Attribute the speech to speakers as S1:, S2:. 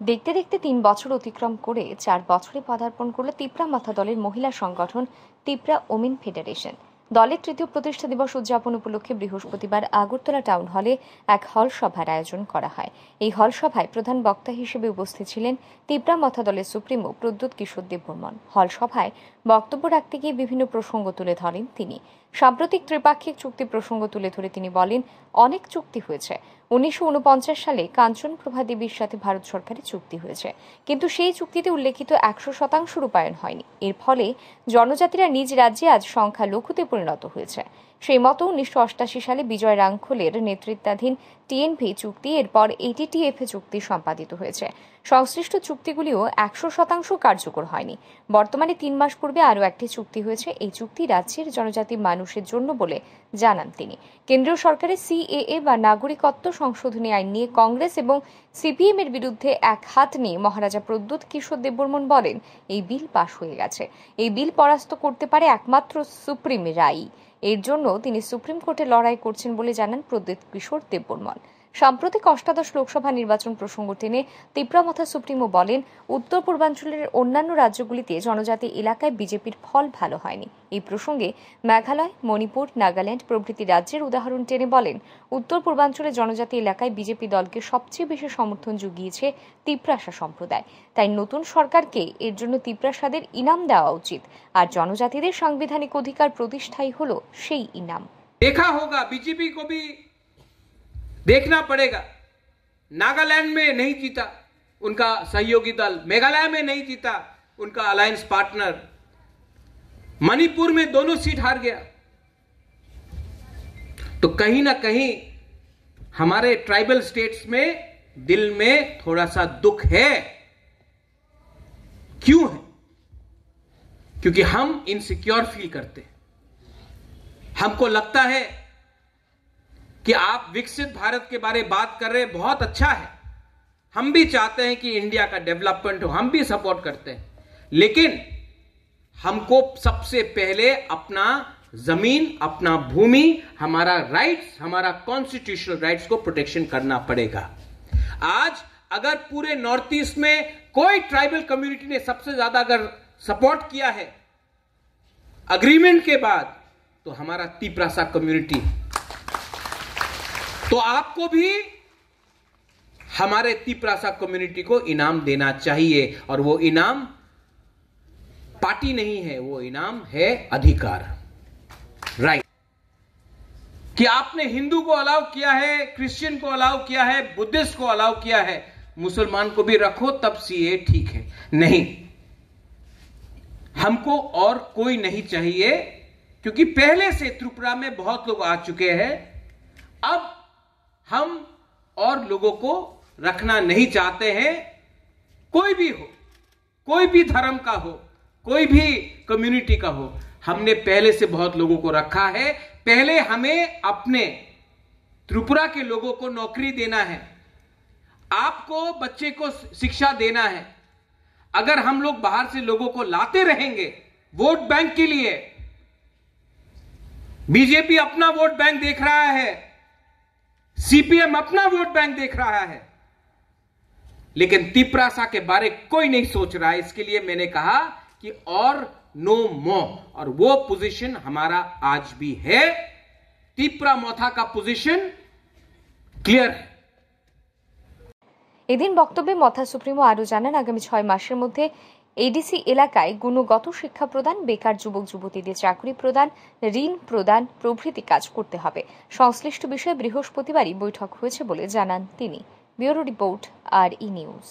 S1: দেখতে দেখতে তিন বছর অতিক্রম করে চার বছরে পদার্পণ করল তিপ্রা মাথা দলের মহিলা সংগঠন তিপ্রা ওমেন ফেডারেশন। দলের তৃতীয় প্রতিষ্ঠা দিবস উদযাপন উপলক্ষে বৃহস্পতিবার আগরতলা টাউন হলে এক হল সভার আয়োজন করা হয়। এই হল সভায় প্রধান বক্তা হিসেবে উপস্থিত ছিলেন তিপ্রা মাথা দলের সুপ্রিমো প্রদ্যুৎ কিশোর দেববর্মন। হল সভায় বক্তব্য রাখতে গিয়ে বিভিন্ন প্রসঙ্গ তুলে ধরেন তিনি। সাম্প্রতিক ত্রিপাক্ষিক চুক্তি প্রসঙ্গ তুলে ধরে তিনি বলেন, অনেক চুক্তি হয়েছে। উনিশশো ঊনপঞ্চাশ সালে কাঞ্চন প্রভা দেবীর সাথে ভারত সরকারের চুক্তি হয়েছে। কিন্তু সেই চুক্তিতে উল্লেখিত একশো শতাংশ রূপায়ণ হয়নি। এর ফলে জনজাতিরা নিজ রাজ্যে আজ সংখ্যা লঘুতে পরিণত হয়েছে। সেই মতো উনিশশো সালে বিজয় রাঙ্খলের নেতৃত্বাধীন টিএনভি চুক্তি, এরপর এটিটিএফ চুক্তি সম্পাদিত হয়েছে। সংশ্লিষ্ট চুক্তিগুলিও একশো শতাংশ কার্যকর হয়নি। বর্তমানে তিন মাস পূর্বে আরও একটি চুক্তি হয়েছে। এই চুক্তি রাজ্যের জনজাতি মানুষের জন্য বলে জানান তিনি। কেন্দ্রীয় সরকারের সিএএ বা নাগরিকত্ব সংশোধনী আইন নিয়ে কংগ্রেস এবং সিপিএম এর বিরুদ্ধে এক হাত নিয়ে মহারাজা প্রদ্যুৎ কিশোর দেববর্মন বলেন, এই বিল পাশ হয়ে গেছে। এই বিল পরাস্ত করতে পারে একমাত্র সুপ্রিম রায় এর জন্য তিনি সুপ্রিম কোর্টে লড়াই করছেন বলে জানান প্রদ্যুৎ কিশোর দেববর্মন। সাম্প্রতিক অষ্টাদশ লোকসভা নির্বাচন প্রসঙ্গ টেনে তীব্রমথা সুপ্রিমো বলেন, উত্তর পূর্বাঞ্চলের অন্যান্য রাজ্যগুলিতে জনজাতি এলাকায় বিজেপির ফল ভালো হয়নি। এই প্রসঙ্গে মেঘালয়, মণিপুর, নাগাল্যান্ড প্রভৃতি রাজ্যের উদাহরণ টেনে বলেন, উত্তর পূর্বাঞ্চলে জনজাতি এলাকায় বিজেপি দলকে সবচেয়ে বেশি সমর্থন জুগিয়েছে তিপ্রাসা সম্প্রদায়। তাই নতুন সরকারকে এর জন্য তিপ্রাসাদের ইনাম দেওয়া উচিত। আর জনজাতিদের সাংবিধানিক অধিকার প্রতিষ্ঠাই হল সেই ইনাম।
S2: দেখা হোগা বিজেপি কবি देखना पड़ेगा। नागालैंड में नहीं जीता उनका सहयोगी दल, मेघालय में नहीं जीता उनका अलायंस पार्टनर मणिपुर में दोनों सीट हार गया। तो कहीं ना कहीं हमारे ट्राइबल स्टेट्स में दिल में थोड़ा सा दुख है। क्यों है? क्योंकि हम इनसिक्योर फील करते हैं। हमको लगता है कि आप विकसित भारत के बारे में बात कर रहे बहुत अच्छा है। हम भी चाहते हैं कि इंडिया का डेवलपमेंट हो, हम भी सपोर्ट करते हैं। लेकिन हमको सबसे पहले अपना ज़मीन, अपना भूमि, हमारा राइट्स हमारा कॉन्स्टिट्यूशनल राइट्स को प्रोटेक्शन करना पड़ेगा। आज अगर पूरे नॉर्थ ईस्ट में कोई ट्राइबल कम्युनिटी ने सबसे ज़्यादा अगर सपोर्ट किया है अग्रीमेंट के बाद तो हमारा तिपरासा कम्युनिटी तो आपको भी हमारे तिपरासा कम्युनिटी को इनाम देना चाहिए और वो इनाम पार्टी नहीं है, वो इनाम है अधिकार। राइट कि आपने हिंदू को अलाउ किया है क्रिश्चियन को अलाउ किया है बुद्धिस्ट को अलाउ किया है, मुसलमान को भी रखो, तब सीए ठीक है। नहीं। हमको और कोई नहीं चाहिए, क्योंकि पहले से त्रिपुरा में बहुत लोग आ चुके हैं। अब हम और लोगों को रखना नहीं चाहते हैं, कोई भी हो, कोई भी धर्म का हो, कोई भी कम्युनिटी का हो, हमने पहले से बहुत लोगों को रखा है। पहले हमें अपने त्रिपुरा के लोगों को नौकरी देना है, आपको बच्चे को शिक्षा देना है। अगर हम लोग बाहर से लोगों को लाते रहेंगे वोट बैंक के लिए, बीजेपी अपना वोट बैंक देख रहा है सीपीएम अपना वोट बैंक देख रहा है लेकिन तिपरासा के बारे कोई नहीं सोच रहा है इसके लिए मैंने कहा कि और नो मो और वो पोजीशन हमारा आज भी है तिपरा मोथा का पोजीशन क्लियर है
S1: এদিন বক্তব্যে মথা সুপ্রিমো আরও জানান আগামী ছয় মাসের মধ্যে এডিসি এলাকায় গুণগত শিক্ষা প্রদান, বেকার যুবক, যুবতীদের চাকরি প্রদান, ঋণ প্রদান প্রভৃতি কাজ করতে হবে। সংশ্লিষ্ট বিষয়ে বৃহস্পতিবারই বৈঠক হয়েছে বলে জানান তিনি। ব্যুরো রিপোর্ট, আর ই নিউজ।